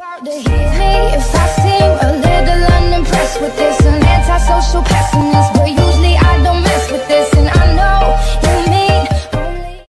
Proud to hear me. If I seem a little unimpressed with this an antisocial pessimist.